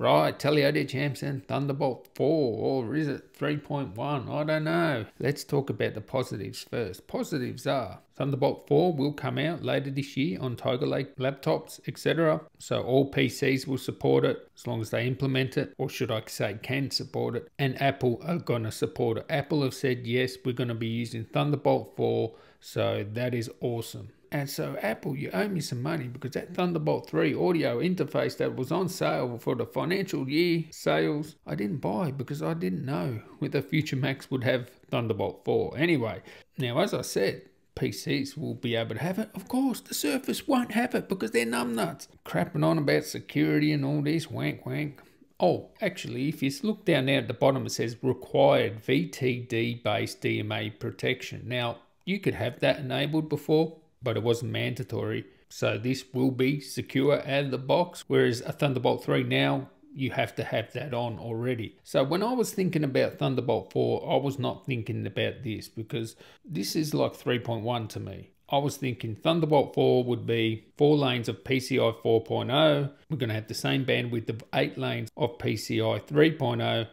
Right, Telly Champion Thunderbolt 4, or is it 3.1? I don't know. Let's talk about the positives first. Positives are Thunderbolt 4 will come out later this year on Tiger Lake laptops, etc. So all PCs will support it as long as they implement it, or should I say, can support it. And Apple are going to support it. Apple have said yes, we're going to be using Thunderbolt 4, so that is awesome. And so, Apple, you owe me some money because that Thunderbolt 3 audio interface that was on sale for the financial year sales, I didn't buy because I didn't know whether Future Macs would have Thunderbolt 4. Anyway, now, as I said, PCs will be able to have it. Of course, the Surface won't have it because they're numbnuts. Crapping on about security and all this, wank wank. Oh, actually, if you look down there at the bottom, it says required VT-d based DMA protection. Now, you could have that enabled before but it wasn't mandatory. So this will be secure out of the box, whereas a Thunderbolt 3 now you have to have that on already. So when I was thinking about Thunderbolt 4, I was not thinking about this because this is like 3.1 to me. I was thinking Thunderbolt 4 would be four lanes of PCI 4.0. We're going to have the same bandwidth of eight lanes of PCI 3.0.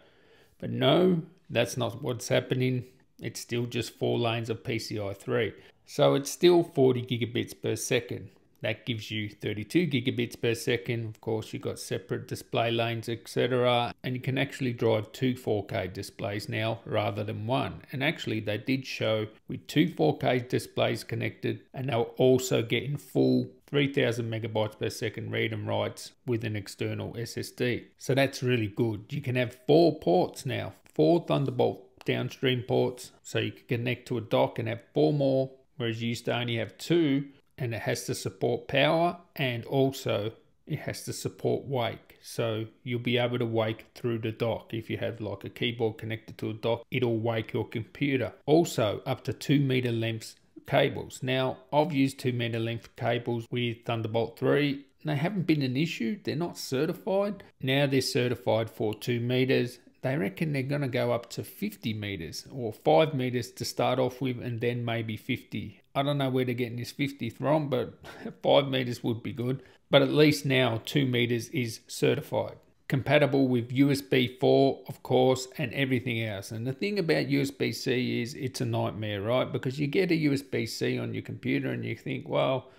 But no, that's not what's happening. It's still just four lanes of PCI 3. So it's still 40 gigabits per second. That gives you 32 gigabits per second. Of course, you've got separate display lanes, etc. And you can actually drive two 4K displays now rather than one. And actually, they did show with two 4K displays connected, and they're also getting full 3000 megabytes per second read and writes with an external SSD. So that's really good. You can have four ports now, four Thunderbolt downstream ports. So you can connect to a dock and have four more whereas you used to only have two and it has to support power and also it has to support wake. So you'll be able to wake through the dock. If you have like a keyboard connected to a dock, it'll wake your computer. Also up to two meter lengths cables. Now I've used two meter length cables with Thunderbolt 3. They haven't been an issue. They're not certified. Now they're certified for two meters they reckon they're going to go up to 50 meters or 5 meters to start off with and then maybe 50. I don't know where they're getting this 50 from, but 5 meters would be good. But at least now 2 meters is certified. Compatible with USB 4, of course, and everything else. And the thing about USB C is it's a nightmare, right? Because you get a USB C on your computer and you think, well,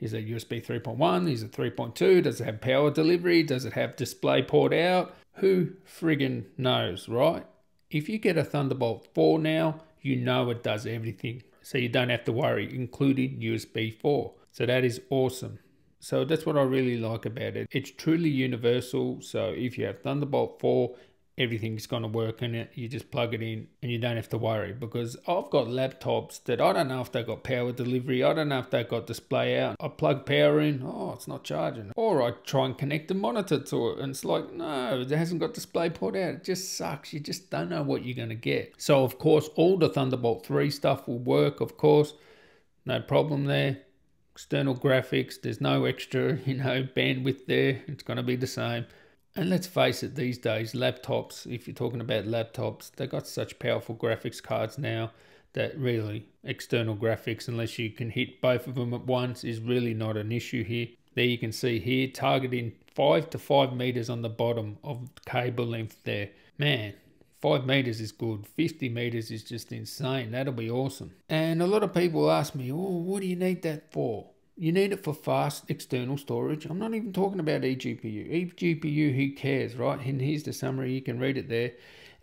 is it USB 3.1? Is it 3.2? Does it have power delivery? Does it have display port out? Who friggin' knows, right? If you get a Thunderbolt 4 now, you know it does everything. So you don't have to worry, including USB 4. So that is awesome. So that's what I really like about it. It's truly universal. So if you have Thunderbolt 4, everything's going to work in it. You just plug it in and you don't have to worry because I've got laptops that I don't know if they've got power delivery. I don't know if they've got display out. I plug power in. Oh, it's not charging. Or I try and connect a monitor to it and it's like, no, it hasn't got display port out. It just sucks. You just don't know what you're going to get. So, of course, all the Thunderbolt 3 stuff will work, of course. No problem there external graphics there's no extra you know bandwidth there it's going to be the same and let's face it, these days, laptops, if you're talking about laptops, they've got such powerful graphics cards now that really external graphics, unless you can hit both of them at once, is really not an issue here. There you can see here, targeting 5 to 5 meters on the bottom of cable length there. Man, 5 meters is good, 50 meters is just insane. That'll be awesome. And a lot of people ask me, oh, what do you need that for? You need it for fast external storage. I'm not even talking about eGPU. eGPU, who cares, right? And here's the summary. You can read it there.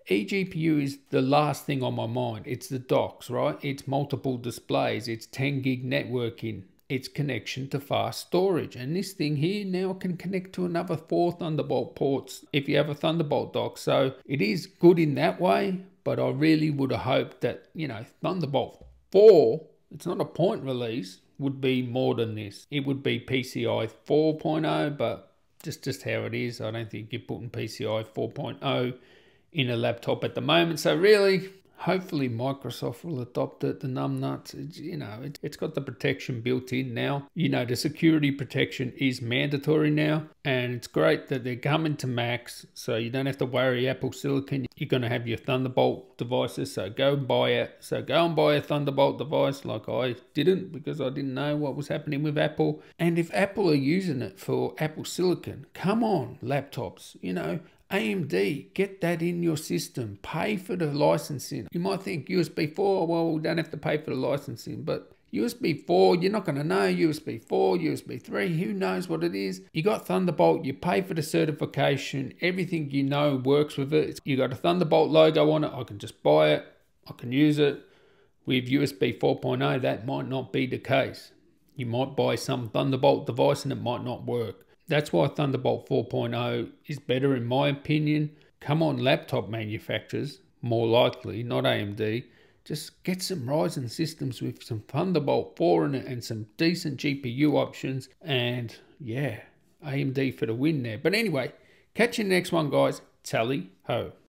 eGPU is the last thing on my mind. It's the docks, right? It's multiple displays. It's 10 gig networking. It's connection to fast storage. And this thing here now can connect to another four Thunderbolt ports if you have a Thunderbolt dock. So it is good in that way, but I really would have hoped that, you know, Thunderbolt 4, it's not a point release would be more than this. It would be PCI 4.0, but just, just how it is, I don't think you're putting PCI 4.0 in a laptop at the moment. So really, Hopefully, Microsoft will adopt it. The numbnuts, it's, you know, it, it's got the protection built in now. You know, the security protection is mandatory now, and it's great that they're coming to Macs, so you don't have to worry. Apple Silicon, you're going to have your Thunderbolt devices, so go and buy it. So go and buy a Thunderbolt device, like I didn't because I didn't know what was happening with Apple. And if Apple are using it for Apple Silicon, come on, laptops, you know, AMD, get that in your system. Pay for the licensing. You might think USB 4, well, we don't have to pay for the licensing, but USB 4, you're not going to know. USB 4, USB 3, who knows what it is? You got Thunderbolt, you pay for the certification, everything you know works with it. You got a Thunderbolt logo on it, I can just buy it, I can use it. With USB 4.0, that might not be the case. You might buy some Thunderbolt device and it might not work. That's why Thunderbolt 4.0 is better in my opinion. Come on, laptop manufacturers, more likely, not AMD. Just get some Ryzen systems with some Thunderbolt 4 in it and some decent GPU options. And yeah, AMD for the win there. But anyway, catch you next one, guys. Tally ho.